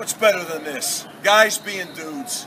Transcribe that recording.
What's better than this? Guys being dudes.